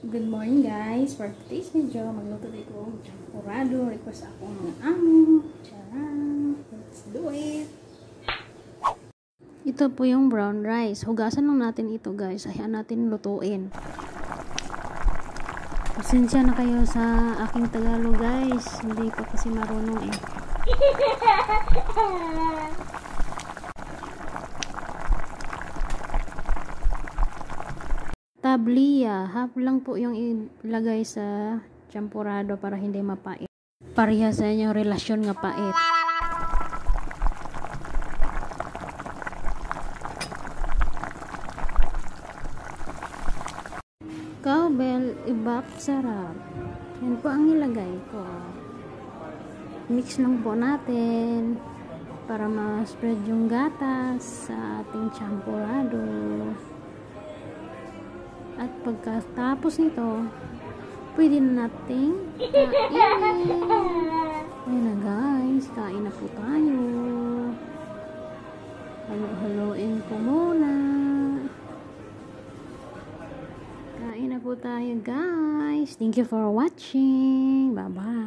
Good morning guys! For today's video, magluto tayo ko champurado. Request ako ng amo. Charan! Let's do it! Ito po yung brown rice. Hugasan lang natin ito guys. Hayaan natin lutuin. Pasensya na kayo sa aking Tagalog guys. Hindi pa kasi marunong eh. Tablia. Half lang po yung ilagay sa champurado para hindi mapait. Pareha sa inyong relasyon nga pait. Cowbell, ibap, sarap. Yan po ang ilagay ko. Mix lang po natin para ma-spread yung gatas sa ating champurado. At pagkatapos nito, pwede na nating kainin. Ayan na guys, kain na po tayo. Halo-haloin po muna. Kain na po tayo guys. Thank you for watching. Bye-bye.